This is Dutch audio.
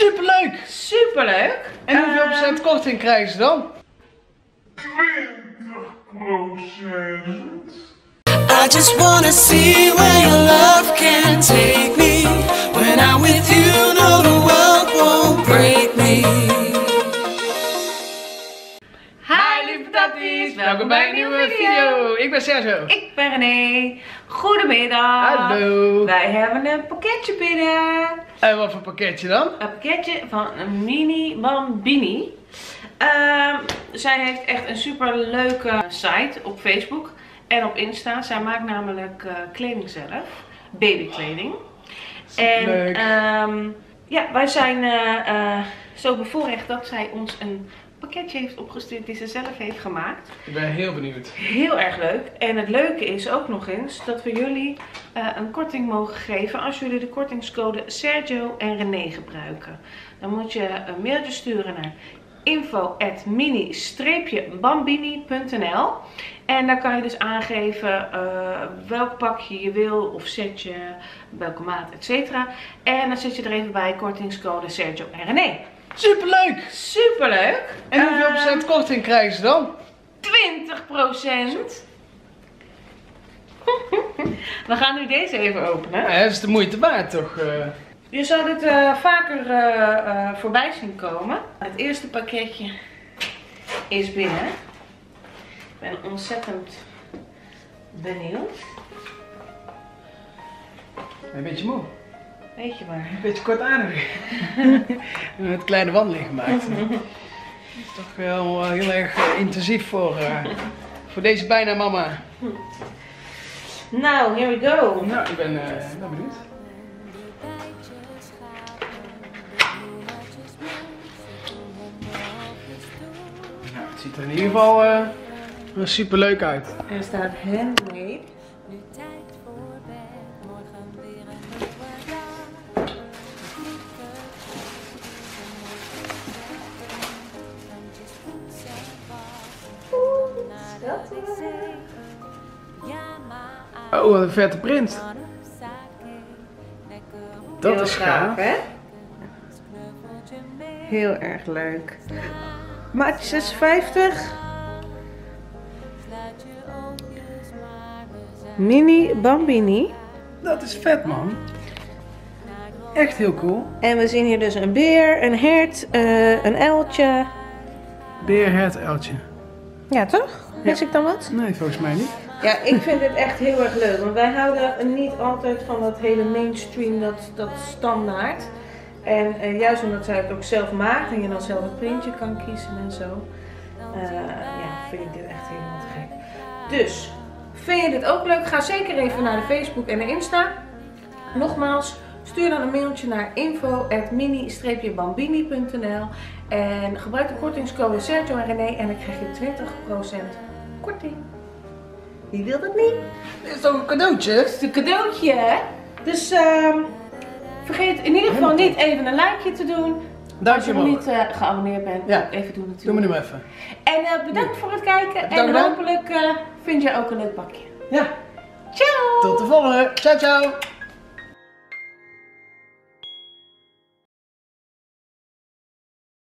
Superleuk! Superleuk. En hoeveel Ehm, procent korting krijgen ze dan? I just wanna see where your love can take me. When I'm with you, no, the world won't break me. Hi lieve patatjes, welkom bij een nieuwe video. Ik ben Sergio. Ik ben René. Goedemiddag. Hallo. Wij hebben een pakketje binnen. En wat voor pakketje dan? Een pakketje van mini Bambini. Ehm, zij heeft echt een super leuke site op Facebook en op Insta. Zij maakt namelijk eh, kleding zelf, babykleding. En Leuk. ehm, ja, wij zijn eh, eh, zo bevoorrecht dat zij ons een pakketje heeft opgestuurd die ze zelf heeft gemaakt. Ik ben heel benieuwd. Heel erg leuk. En het leuke is ook nog eens dat we jullie eh, een korting mogen geven als jullie de kortingscode Sergio en René gebruiken. Dan moet je een mailtje sturen naar info@mini-bambini.nl en daar kan je dus aangeven eh, welk pakje je wil of setje, welke maat, etc. En dan zet je er even bij kortingscode Sergio en René. Superleuk! Superleuk! En hoeveel Ehm, procent korting krijgen ze dan? 20% We gaan nu deze even openen. Ja, dat is de moeite waard toch? eh? Je zal dit eh, vaker eh, voorbij zien komen. Het eerste pakketje is binnen. Ik ben ontzettend benieuwd. Een beetje moe. Weet je maar. Een beetje kortaardig. Met kleine wandeling gemaakt. Toch wel eh, heel erg eh, intensief voor, eh, voor deze bijna mama. Nou, here we go. Nou, ik ben, eh, benieuwd. Nou, het ziet er in ieder geval eh super leuk uit. Er staat handmade. Oh, wat een vette print. Dat Heel is gaaf. hè? Heel erg leuk. Maatje 56. Mini Bambini. Dat is vet, man. Echt heel cool. En we zien hier dus een beer, een hert, eh, een uiltje. Beer, het, uiltje. Ja, toch? Wist ik dan wat? Nee, volgens mij niet. Ja, ik vind dit echt heel erg leuk. Want wij houden niet altijd van dat hele mainstream, dat, dat standaard. En eh, juist omdat zij het ook zelf maakt en je dan zelf het printje kan kiezen en zo. eh, ja, vind ik dit echt helemaal te gek. Dus, vind je dit ook leuk? Ga zeker even naar de Facebook en de Insta. Nogmaals, stuur dan een mailtje naar info.mini-bambini.nl En gebruik de kortingscode Sergio en René en dan krijg je 20% korting. Wie wil dat niet? Dit is toch een cadeautje? Het is een cadeautje, hè? Dus ehm, vergeet in ieder geval niet even een likeje te doen. Als je nog niet eh, geabonneerd bent, Ja. even doen Doe me natuurlijk. nu maar even. En eh, bedankt voor het kijken. Bedankt en hopelijk eh, vind je ook een leuk pakje. Ja, Ciao! tot de volgende. Ciao, ciao.